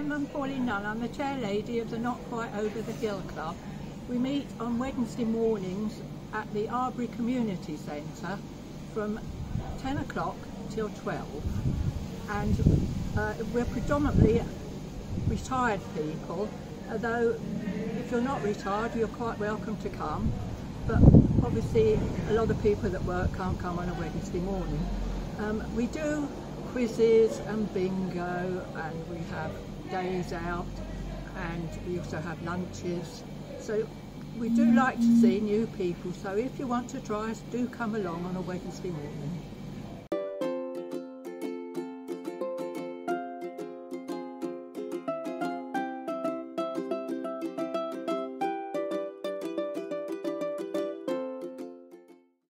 I'm Pauline Nunn. I'm the chair lady of the Not Quite Over the Hill Club. We meet on Wednesday mornings at the Arbury Community Centre from 10 o'clock till 12. And uh, we're predominantly retired people, although if you're not retired, you're quite welcome to come. But obviously, a lot of people that work can't come on a Wednesday morning. Um, we do quizzes and bingo, and we have days out, and we also have lunches. So we do like to see new people. So if you want to try us, do come along on a Wednesday morning.